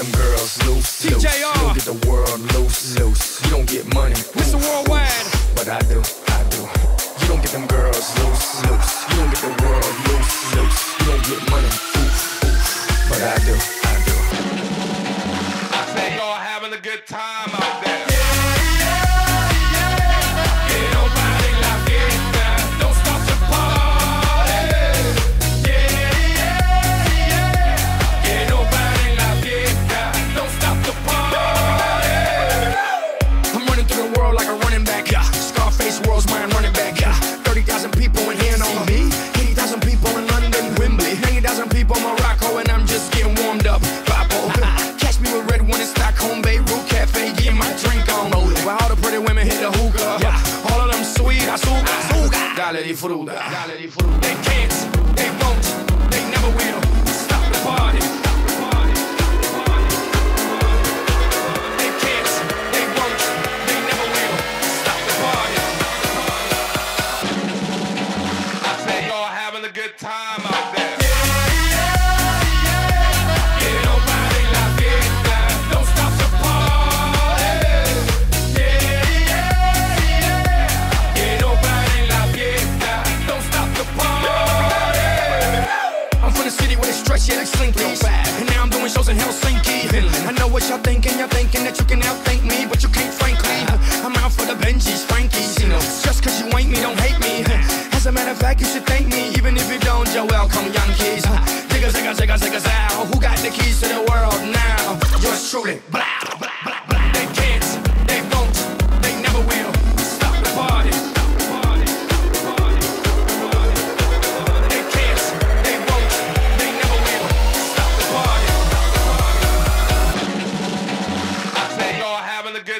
them girls loose, loose. TJR. You don't get the world loose, loose. You don't get money, Mr. Worldwide. but I do, I do. You don't get them girls loose, loose. You don't get the world loose, loose. You don't get money. But I do, I do. I say y'all having a good time Dale di fruta. Dale di fruta. They never will stop the party. They can't, they won't, they never will. Stop the party. They can't, that you can outthink me, but you can't, frankly. I'm out for the Benjis, Frankies. You know, just cause you ain't me, don't hate me. As a matter of fact, you should thank me. Even if you don't, you're welcome, Yankees. Zigga, zigga, zigga, zigga, zow. Who got the keys to the world now? Yours truly. To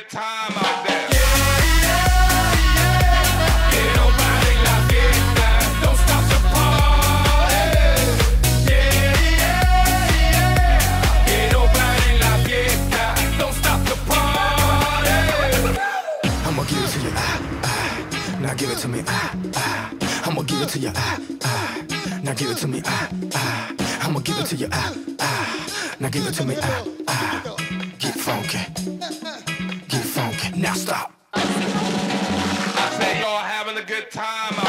give it to you, ah, ah. Now give it to me, ah, ah. I'ma give it to you, ah, ah. Now give it to me, ah, ah. I'ma give it to you, ah, ah. Now give it to me, ah, ah. Get funky. Now stop. I say y'all having a good time